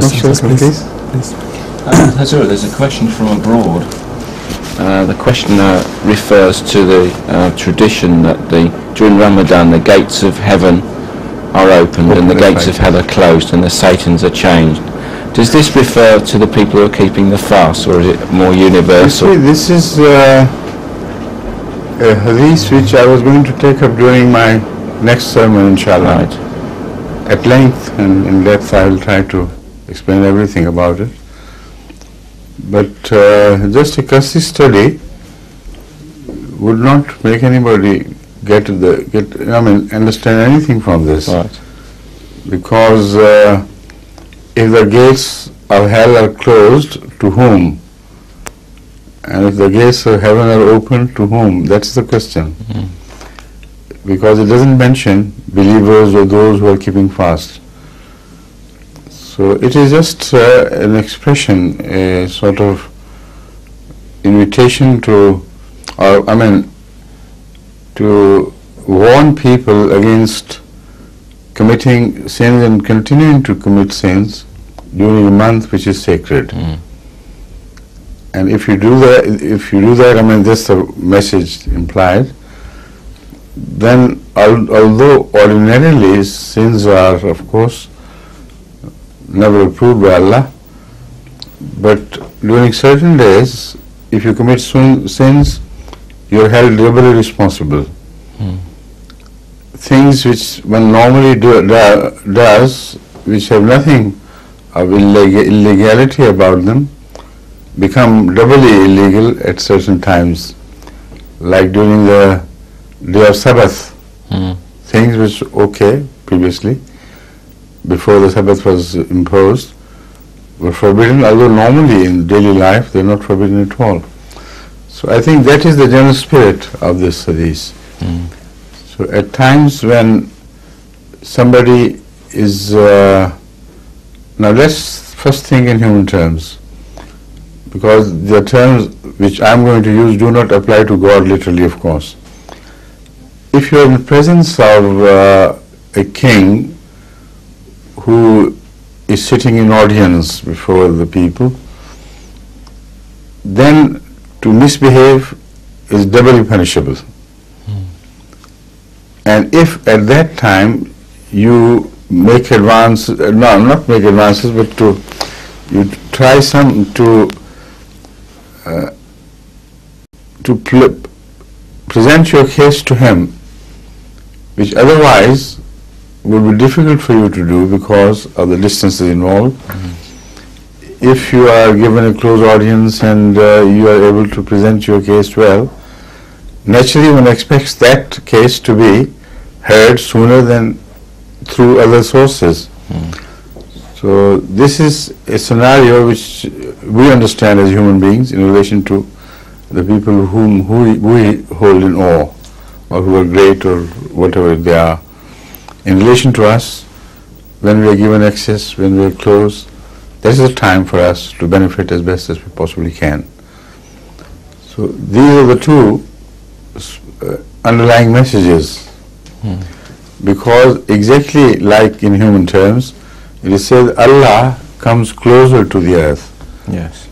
Questions, please. Uh, Hazur, there's a question from abroad. Uh, the questioner refers to the uh, tradition that the during Ramadan the gates of heaven are opened and the Open at gates of hell are closed and the Satans are changed. Does this refer to the people who are keeping the fast or is it more You universal? see, this is uh, a hadith which I was going to take up during my next sermon, inshallah. Right. At length and in depth, I will try to explain everything about it. But uh, just a cursory study would not make anybody get the get. I mean, understand anything from this. Right. because uh, if the gates of hell are closed, to whom? And if the gates of heaven are open, to whom? That's the question. Mhm. Because it doesn't mention believers or those who are keeping fast. So it is just uh, an expression, a sort of invitation to, or I mean, to warn people against committing sins and continuing to commit sins during a month which is sacred. Mm. And if you do that, if you do that, I mean, that's the message implied. Then, al- although ordinarily sins are, of course, never approved by Allah, but during certain days, if you commit sin- sins, you are held doubly responsible. Mm. Things which one normally do, do, does, which have nothing of illeg- illegality about them, become doubly illegal at certain times, like during the day of Sabbath. Mm. Things which okay previously, before the Sabbath was imposed, were forbidden, although normally in daily life they are not forbidden at all. So I think that is the general spirit of this hadith. Mm. So at times when somebody is, uh, now let's first think in human terms, because the terms which I'm going to use do not apply to God literally, of course. If you're in the presence of uh, a king who is sitting in audience before the people, then to misbehave is doubly punishable. And if at that time you make advance, uh, no, not make advances, but to you try some to uh, to pl- present your case to him, which otherwise would be difficult for you to do because of the distances involved. If you are given a close audience and uh, you are able to present your case well, naturally one expects that case to be heard sooner than through other sources. So this is a scenario which we understand as human beings in relation to the people whom who we hold in awe or who are great or whatever they are. In relation to us, when we are given access, when we are close, that is the time for us to benefit as best as we possibly can. So these are the two uh, underlying messages Mm. because exactly like in human terms, it is said Allah comes closer to the earth. Yes.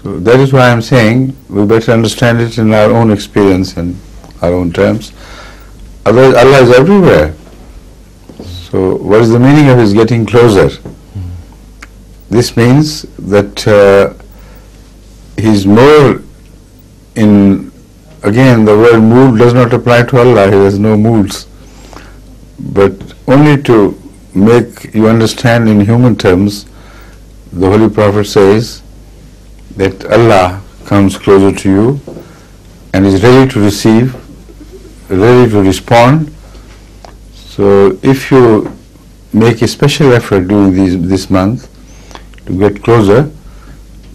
So that is why I am saying we better understand it in our own experience and our own terms. Otherwise, Allah is everywhere. So what is the meaning of his getting closer? This means that uh, he's more in, again, the word mood does not apply to Allah, he has no moods. But only to make you understand in human terms, the Holy Prophet says that Allah comes closer to you and is ready to receive, ready to respond. So if you make a special effort during these, this month to get closer,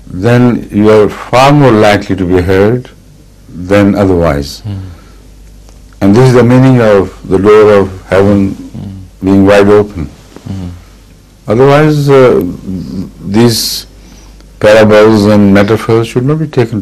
then you are far more likely to be heard than otherwise. Mm. And this is the meaning of the door of heaven being wide open. Mm. Otherwise, uh, these parables and metaphors should not be taken